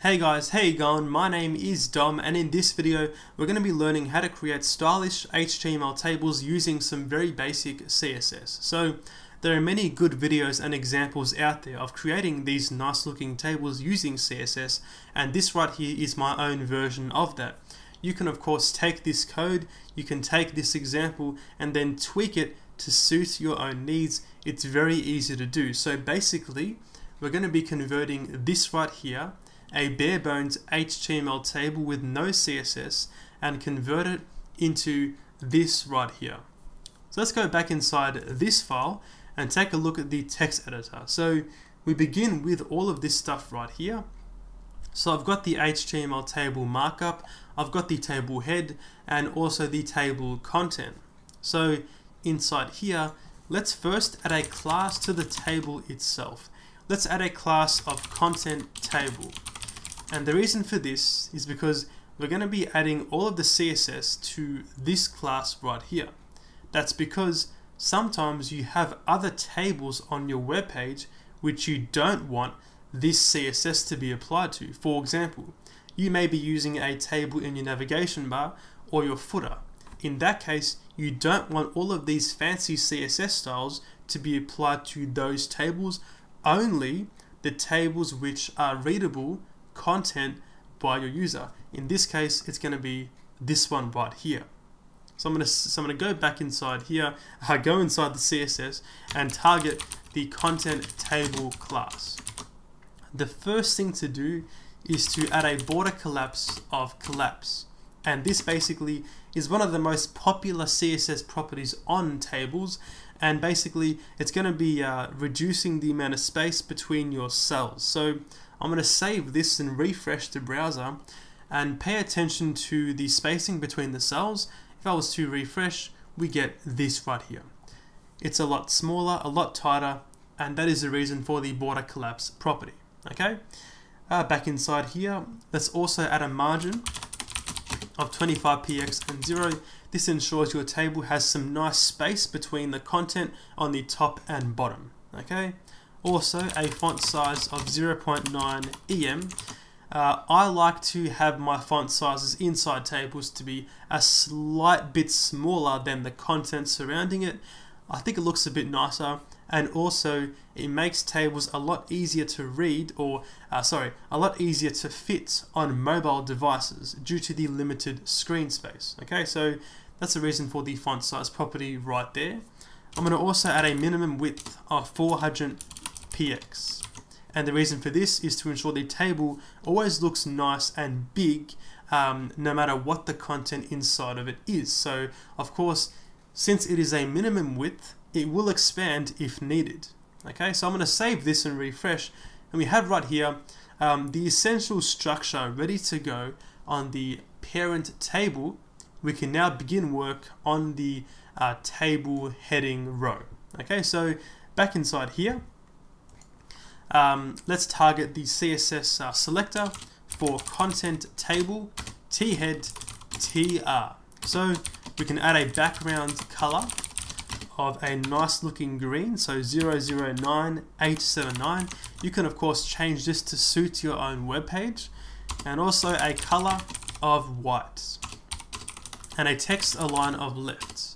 Hey guys, how you going? My name is Dom and in this video we're going to be learning how to create stylish HTML tables using some very basic CSS. So there are many good videos and examples out there of creating these nice looking tables using CSS and this right here is my own version of that. You can of course take this code, you can take this example and then tweak it to suit your own needs. It's very easy to do. So basically we're going to be converting this right here a bare bones HTML table with no CSS and convert it into this right here. So let's go back inside this file and take a look at the text editor. So we begin with all of this stuff right here. So I've got the HTML table markup, I've got the table head and also the table content. So inside here, let's first add a class to the table itself. Let's add a class of content table. And the reason for this is because we're going to be adding all of the CSS to this class right here. That's because sometimes you have other tables on your web page which you don't want this CSS to be applied to. For example, you may be using a table in your navigation bar or your footer. In that case, you don't want all of these fancy CSS styles to be applied to those tables, only the tables which are readable content by your user. In this case, it's going to be this one right here. So I'm going to so I'm going to go back inside here, I go inside the CSS and target the content table class. The first thing to do is to add a border collapse of collapse. And this basically is one of the most popular CSS properties on tables. And basically, it's going to be uh, reducing the amount of space between your cells. So I'm going to save this and refresh the browser and pay attention to the spacing between the cells. If I was to refresh, we get this right here. It's a lot smaller, a lot tighter, and that is the reason for the border collapse property. Okay, uh, back inside here, let's also add a margin of 25px and 0. This ensures your table has some nice space between the content on the top and bottom. Okay, also a font size of 0.9 EM. Uh, I like to have my font sizes inside tables to be a slight bit smaller than the content surrounding it. I think it looks a bit nicer and also it makes tables a lot easier to read or uh, sorry a lot easier to fit on mobile devices due to the limited screen space okay so that's the reason for the font size property right there I'm going to also add a minimum width of 400 px. And the reason for this is to ensure the table always looks nice and big um, no matter what the content inside of it is. So of course, since it is a minimum width, it will expand if needed. Okay, so I'm going to save this and refresh. And we have right here um, the essential structure ready to go on the parent table. We can now begin work on the uh, table heading row. Okay, so back inside here, um, let's target the CSS uh, selector for content table t head tr. So we can add a background color of a nice looking green, so 009879. You can of course change this to suit your own web page and also a color of white and a text align of left.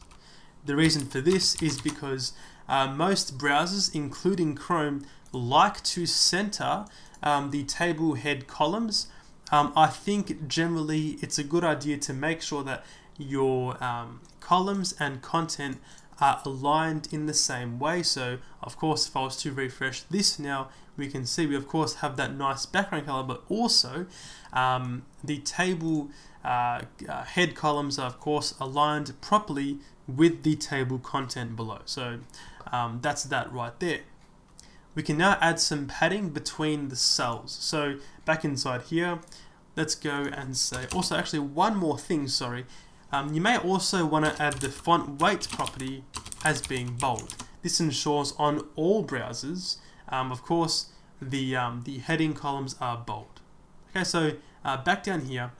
The reason for this is because uh, most browsers, including Chrome, like to center um, the table head columns. Um, I think generally it's a good idea to make sure that your um, columns and content are aligned in the same way. So of course, if I was to refresh this now, we can see we of course have that nice background color, but also um, the table uh, uh, head columns are of course aligned properly with the table content below. So um, that's that right there. We can now add some padding between the cells. So back inside here, let's go and say, also actually one more thing, sorry. Um, you may also want to add the font weight property as being bold. This ensures on all browsers, um, of course, the, um, the heading columns are bold. Okay, so uh, back down here,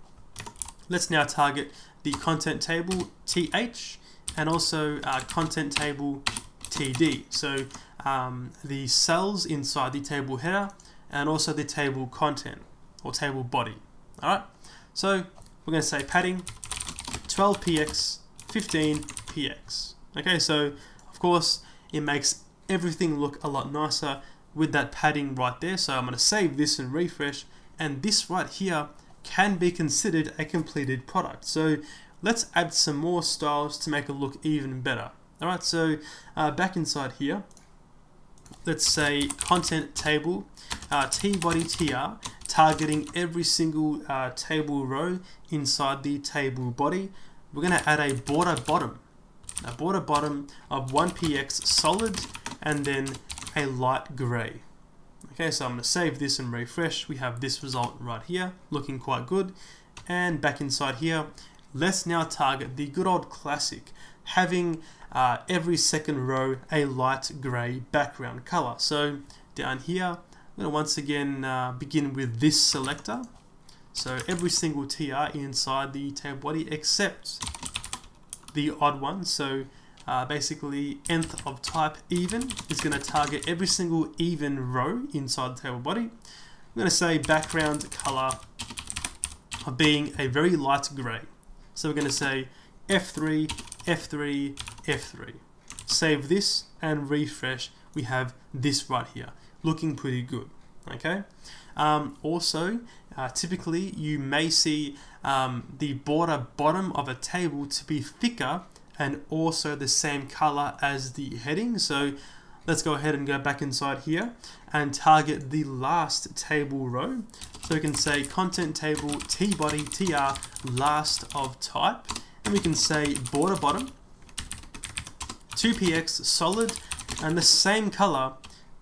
let's now target the content table th and also uh, content table td. So um, the cells inside the table header and also the table content. or table body. Alright, so we're going to say padding 12px, 15px. Okay, so of course it makes everything look a lot nicer with that padding right there. So I'm going to save this and refresh and this right here can be considered a completed product. So let's add some more styles to make it look even better. Alright, so uh, back inside here, let's say content table, uh, t-body tr, targeting every single uh, table row inside the table body. We're going to add a border bottom, a border bottom of 1px solid and then a light gray. Okay, so I'm going to save this and refresh. We have this result right here, looking quite good. And back inside here, let's now target the good old classic, having uh, every second row a light grey background color. So down here, I'm going to once again uh, begin with this selector. So every single TR inside the table body except the odd one. So uh, basically nth of type even is going to target every single even row inside the table body. I'm going to say background color of being a very light grey. So we're going to say F3, F3, F3. Save this and refresh. We have this right here, looking pretty good. Okay. Um, also, uh, typically you may see um, the border bottom of a table to be thicker and also the same color as the heading. So let's go ahead and go back inside here and target the last table row. So we can say content table t body tr last of type and we can say border bottom 2px solid and the same color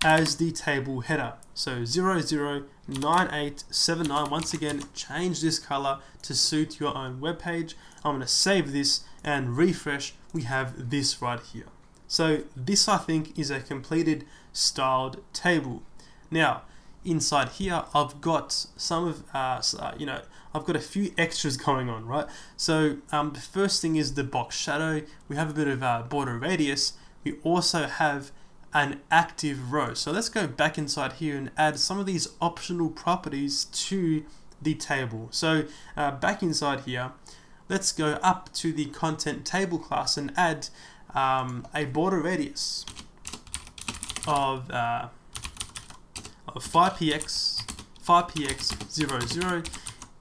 as the table header. So 009879 once again change this color to suit your own web page. I'm going to save this and refresh we have this right here. So this I think is a completed styled table. Now inside here I've got some of uh, uh, you know I've got a few extras going on right so um, the first thing is the box shadow we have a bit of uh, border radius we also have an active row so let's go back inside here and add some of these optional properties to the table so uh, back inside here let's go up to the content table class and add um, a border radius of uh, of 5px, 5px 0, 0.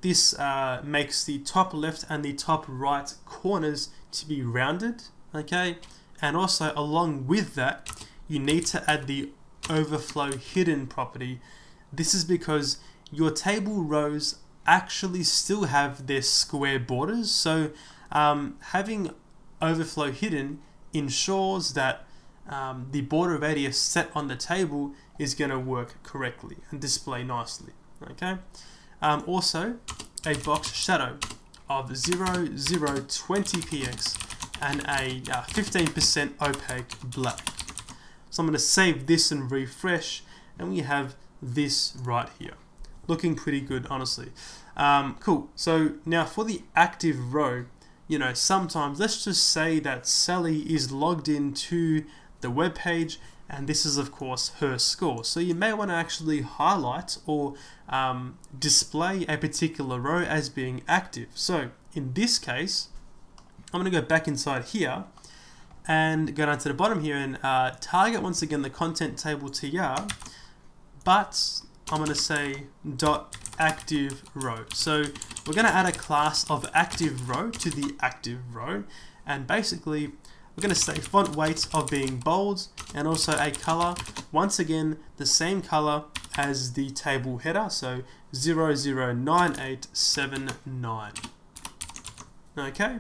This uh, makes the top left and the top right corners to be rounded, okay? And also along with that, you need to add the overflow hidden property. This is because your table rows actually still have their square borders. So um, having overflow hidden ensures that um, the border radius set on the table is going to work correctly and display nicely. Okay. Um, also, a box shadow of 0, 0, 20px and a 15% uh, opaque black. So I'm going to save this and refresh and we have this right here. Looking pretty good, honestly. Um, cool. So now for the active row, you know, sometimes let's just say that Sally is logged into the web page and this is of course her score. So you may want to actually highlight or um, display a particular row as being active. So in this case, I'm going to go back inside here and go down to the bottom here and uh, target once again the content table tr, but I'm going to say dot active row. So we're going to add a class of active row to the active row and basically we're going to say font weight of being bold and also a color. Once again, the same color as the table header, so 009879. Okay,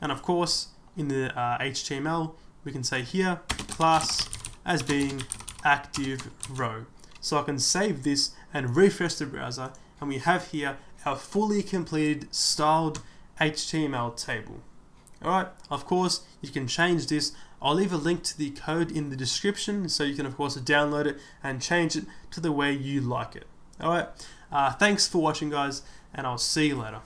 and of course, in the uh, HTML, we can say here, class as being active row. So I can save this and refresh the browser, and we have here our fully completed styled HTML table. Alright, of course, you can change this. I'll leave a link to the code in the description so you can, of course, download it and change it to the way you like it. Alright, uh, thanks for watching, guys, and I'll see you later.